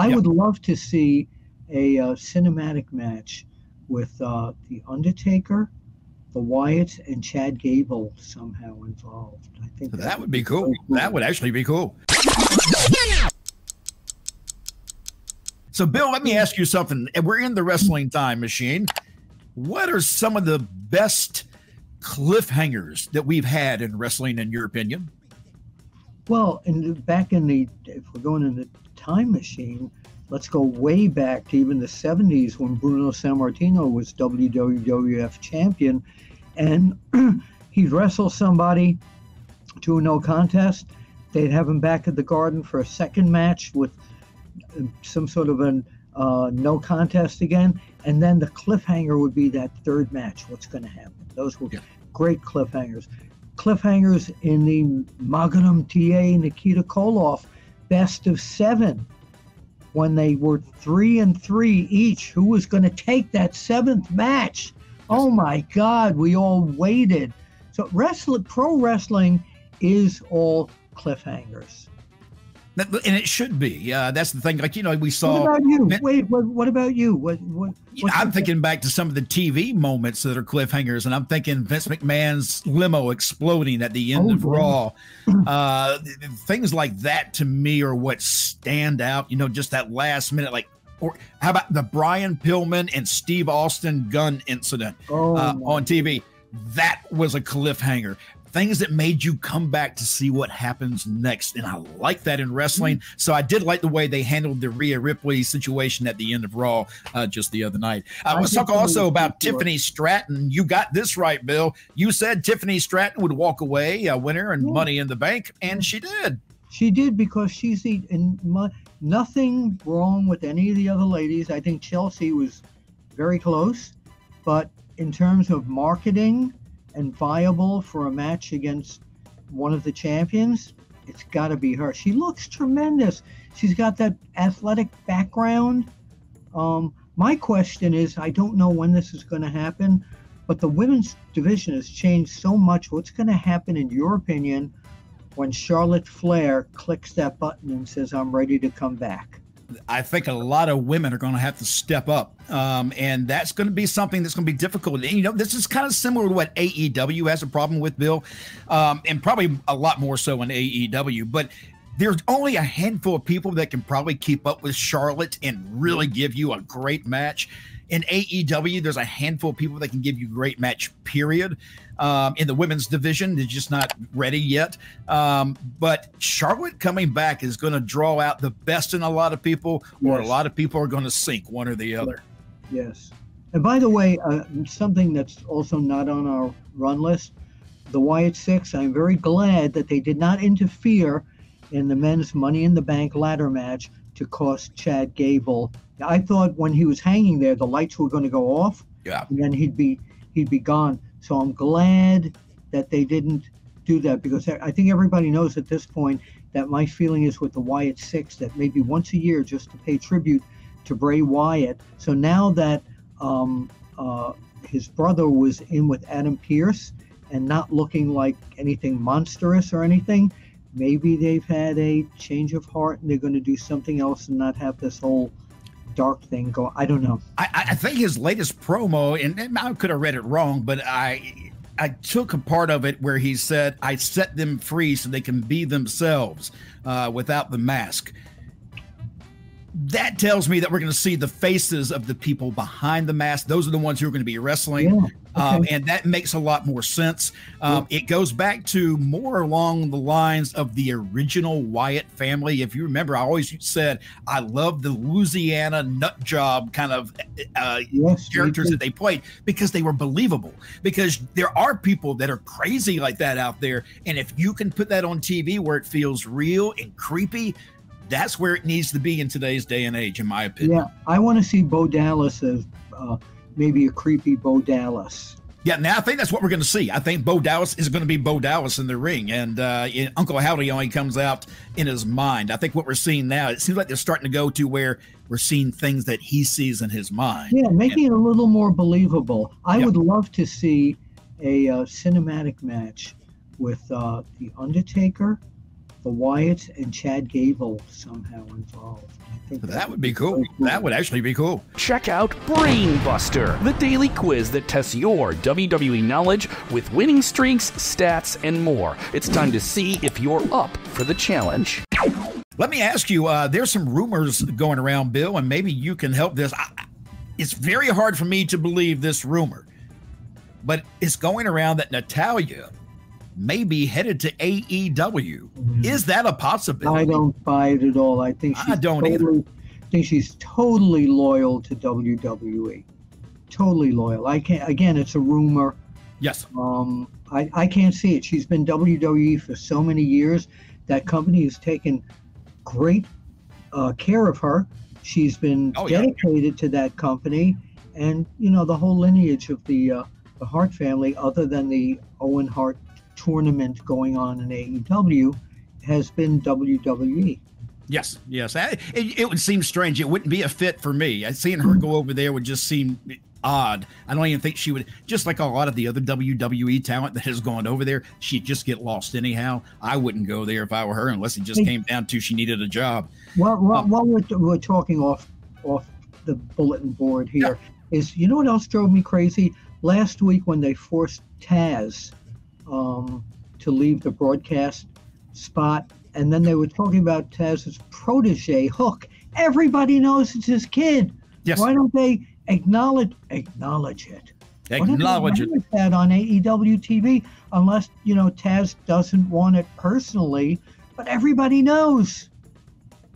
I yep. would love to see a uh, cinematic match with uh, the Undertaker, the Wyatts, and Chad Gable somehow involved. I think that, that would be cool. cool. That would actually be cool. So, Bill, let me ask you something. We're in the wrestling time machine. What are some of the best cliffhangers that we've had in wrestling, in your opinion? Well, in back in the, if we're going in the time machine, let's go way back to even the 70s when Bruno Sammartino was WWF champion. And he'd wrestle somebody to a no contest. They'd have him back at the Garden for a second match with uh, some sort of a uh, no contest again. And then the cliffhanger would be that third match. What's going to happen? Those were yeah. great cliffhangers. Cliffhangers in the Magnum TA Nikita Koloff best of seven when they were three and three each. Who was going to take that seventh match? Oh my God, we all waited. So wrestling, pro wrestling is all cliffhangers and it should be. Uh, that's the thing. Like you know, we saw. What about you? Wait, what, what about you? What? what I'm thinking thing? back to some of the TV moments that are cliffhangers, and I'm thinking Vince McMahon's limo exploding at the end oh, of Raw. Uh, things like that to me are what stand out. You know, just that last minute, like. Or how about the Brian Pillman and Steve Austin gun incident oh, uh, on TV? That was a cliffhanger things that made you come back to see what happens next. And I like that in wrestling. Mm-hmm. So I did like the way they handled the Rhea Ripley situation at the end of Raw uh, just the other night. Uh, let's talk also about Tiffany Stratton. You got this right, Bill. You said Tiffany Stratton would walk away a winner and yeah. money in the bank, and she did. She did because she's the and my, nothing wrong with any of the other ladies. I think Chelsea was very close, but in terms of marketing and viable for a match against one of the champions, it's got to be her. She looks tremendous. She's got that athletic background. Um, my question is I don't know when this is going to happen, but the women's division has changed so much. What's going to happen, in your opinion, when Charlotte Flair clicks that button and says, I'm ready to come back? I think a lot of women are going to have to step up, um, and that's going to be something that's going to be difficult. And, you know, this is kind of similar to what AEW has a problem with, Bill, um, and probably a lot more so in AEW. But there's only a handful of people that can probably keep up with Charlotte and really give you a great match. In AEW, there's a handful of people that can give you great match, period. Um, in the women's division, they're just not ready yet. Um, but Charlotte coming back is going to draw out the best in a lot of people, or yes. a lot of people are going to sink one or the other. Yes. And by the way, uh, something that's also not on our run list the Wyatt Sicks. I'm very glad that they did not interfere in the men's Money in the Bank ladder match to cost Chad Gable I thought when he was hanging there, the lights were going to go off. Yeah. And then he'd be he'd be gone. So I'm glad that they didn't do that because I think everybody knows at this point that my feeling is with the Wyatt Sicks that maybe once a year just to pay tribute to Bray Wyatt. So now that um, uh, his brother was in with Adam Pearce and not looking like anything monstrous or anything, maybe they've had a change of heart and they're going to do something else and not have this whole dark thing go. I don't know. I, I think his latest promo, and I could have read it wrong, but I I took a part of it where he said, "I set them free so they can be themselves uh, without the mask." That tells me that we're going to see the faces of the people behind the mask. Those are the ones who are going to be wrestling. Yeah. Um, and that makes a lot more sense. Um, it goes back to more along the lines of the original Wyatt family. If you remember, I always said I love the Louisiana nut job kind of uh, yes, characters that they played because they were believable. Because there are people that are crazy like that out there, and if you can put that on TV where it feels real and creepy, that's where it needs to be in today's day and age, in my opinion. Yeah, I want to see Bo Dallas as. Uh, maybe a creepy Bo Dallas. Yeah, now I think that's what we're going to see. I think Bo Dallas is going to be Bo Dallas in the ring, and uh, Uncle Howdy only comes out in his mind. I think what we're seeing now, it seems like they're starting to go to where we're seeing things that he sees in his mind. Yeah, making and, it a little more believable. I would love to see a uh, cinematic match with uh, the Undertaker, the Wyatt and Chad Gable somehow involved. I think that would be cool. That would actually be cool. Check out Brainbuster, the daily quiz that tests your WWE knowledge with winning streaks, stats, and more. It's time to see if you're up for the challenge. Let me ask you uh, there's some rumors going around, Bill, and maybe you can help this. I, it's very hard for me to believe this rumor, but it's going around that Natalya may be headed to AEW. Mm-hmm. Is that a possibility? I don't buy it at all. I think I don't totally, either. I think she's totally loyal to WWE. Totally loyal. I can't. Again, it's a rumor. Yes. Um, I, I can't see it. She's been WWE for so many years. That company has taken great uh, care of her. She's been oh, dedicated yeah. to that company, and you know the whole lineage of the uh, the Hart family, other than the Owen Hart tournament going on in AEW, has been WWE. Yes, yes. It, it, would seem strange. It wouldn't be a fit for me. Seeing her go over there would just seem odd. I don't even think she would, just like a lot of the other WWE talent that has gone over there, she'd just get lost anyhow. I wouldn't go there if I were her unless it just came down to she needed a job. Well, well, um, while we're, we're talking off off the bulletin board here, yeah. is you know what else drove me crazy? Last week when they forced Taz um, to leave the broadcast spot, and then they were talking about Taz's protege, Hook. Everybody knows it's his kid. Yes. Why don't they acknowledge acknowledge it. Acknowledge it. That on AEW TV, unless you know Taz doesn't want it personally, but everybody knows.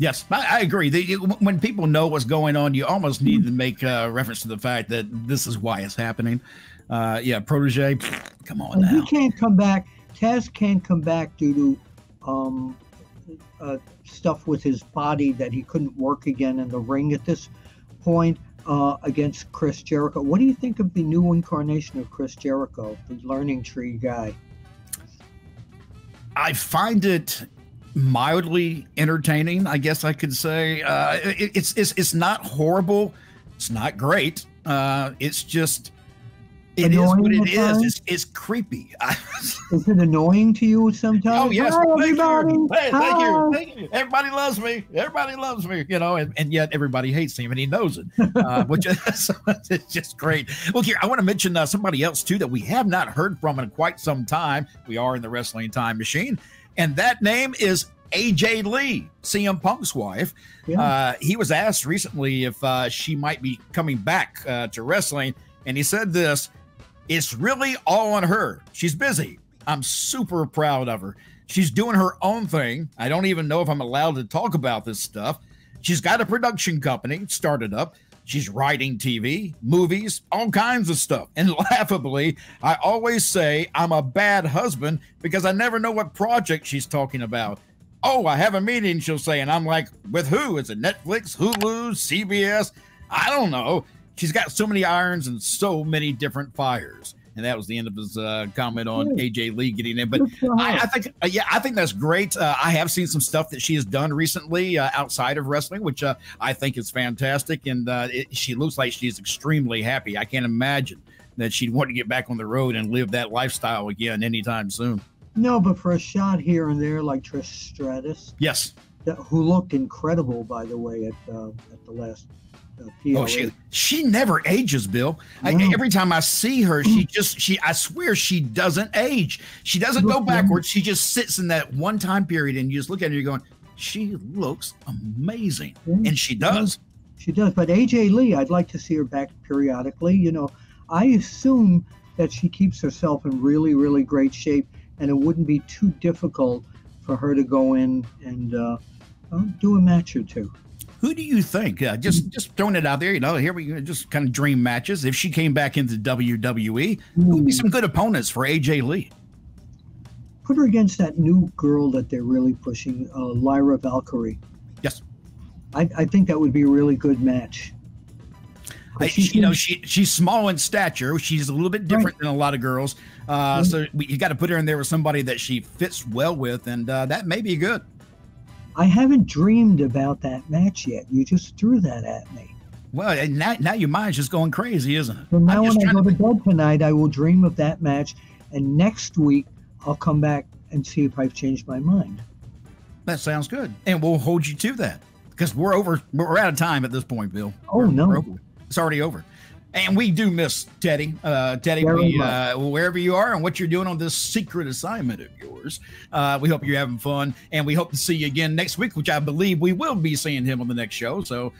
Yes, I, I agree. The, when people know what's going on, you almost need to make uh, reference to the fact that this is why it's happening. Uh, yeah, protege, come on now. He can't come back. Taz can't come back due to um, uh, stuff with his body that he couldn't work again in the ring at this point uh, against Chris Jericho. What do you think of the new incarnation of Chris Jericho, the learning tree guy? I find it mildly entertaining. I guess I could say uh, it, it's it's it's not horrible. It's not great. Uh, it's just it is what it is. It's, it's creepy. is it annoying to you sometimes? Oh yes, Hi, thank everybody. you. Hey, thank you. Thank you. Everybody loves me. Everybody loves me. You know, and, and yet everybody hates him, and he knows it. Uh, which is it's just great. Well, here I want to mention uh, somebody else too that we have not heard from in quite some time. We are in the wrestling time machine, and that name is AJ Lee, CM Punk's wife. Yeah. Uh, he was asked recently if uh, she might be coming back uh, to wrestling, and he said this it's really all on her. She's busy. I'm super proud of her. She's doing her own thing. I don't even know if I'm allowed to talk about this stuff. She's got a production company started up. She's writing TV, movies, all kinds of stuff. And laughably, I always say I'm a bad husband because I never know what project she's talking about. Oh, I have a meeting, she'll say. And I'm like, with who? Is it Netflix, Hulu, CBS? I don't know she's got so many irons and so many different fires. And that was the end of his uh, comment on AJ Lee getting in. But I, I, think, uh, yeah, I think that's great. Uh, I have seen some stuff that she has done recently uh, outside of wrestling, which uh, I think is fantastic. And uh, it, she looks like she's extremely happy. I can't imagine that she'd want to get back on the road and live that lifestyle again anytime soon. No, but for a shot here and there, like Trish Stratus. Yes. Who looked incredible, by the way, at um, at the last uh, Oh, she she never ages, Bill. I, every time I see her, she just she I swear she doesn't age. She doesn't go backwards. She just sits in that one time period, and you just look at her, you're going, she looks amazing, mm-hmm. and she does. She does. But AJ Lee, I'd like to see her back periodically. You know, I assume that she keeps herself in really, really great shape, and it wouldn't be too difficult for her to go in and uh, do a match or two. Who do you think? Uh, just just throwing it out there, you know, here we just kind of dream matches. If she came back into WWE, who would be some good opponents for AJ Lee? Put her against that new girl that they're really pushing, uh, Lyra Valkyria. Yes, I, I think that would be a really good match. I, you know, she she's small in stature. She's a little bit different right. than a lot of girls. Uh, mm-hmm. So you got to put her in there with somebody that she fits well with, and uh, that may be good. I haven't dreamed about that match yet. You just threw that at me. Well, now, now your mind's just going crazy, isn't it? From now when I go to bed tonight, I will dream of that match, and next week I'll come back and see if I've changed my mind. That sounds good, and we'll hold you to that because we're over. We're out of time at this point, Bill. Oh We're- no, we're it's already over. And we do miss Teddy. Uh, Teddy, we, uh, wherever you are and what you're doing on this secret assignment of yours, uh, we hope you're having fun. And we hope to see you again next week, which I believe we will be seeing him on the next show. So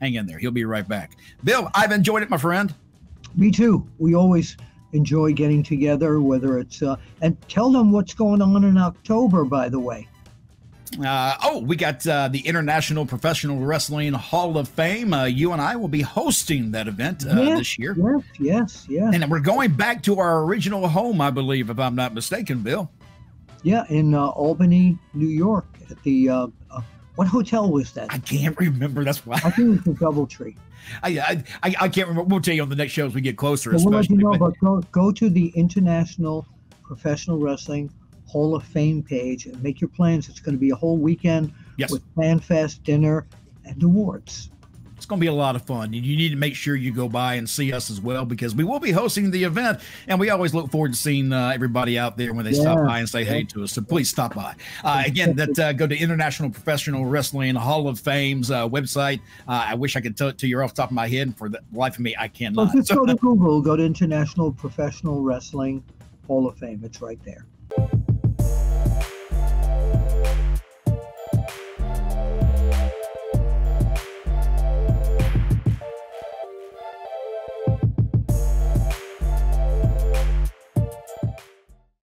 hang in there. He'll be right back. Bill, I've enjoyed it, my friend. me too. We always enjoy getting together, whether it's uh, and tell them what's going on in October. By the way, Uh, oh, we got uh, the International Professional Wrestling Hall of Fame. Uh, you and I will be hosting that event uh, Yeah. this year. yes, yes, yes, And we're going back to our original home, I believe, if I'm not mistaken, Bill. yeah, in uh, Albany, New York, at the uh, uh, what hotel was that? I can't remember. That's why I think it was the DoubleTree. I, I I I can't remember. We'll tell you on the next show as we get closer. So we'll let you know, but go go to the International Professional Wrestling Hall of Fame page and make your plans. It's going to be a whole weekend yes, with fan fest, dinner, and awards. it's going to be a lot of fun. You need to make sure you go by and see us as well because we will be hosting the event, and we always look forward to seeing uh, everybody out there when they stop by and say hey to us. So please stop by. Uh, again, that uh, go to International Professional Wrestling Hall of Fame's uh, website. Uh, I wish I could tell it to you off the top of my head, for the life of me, I cannot. just go to Google, go to International Professional Wrestling Hall of Fame. It's right there.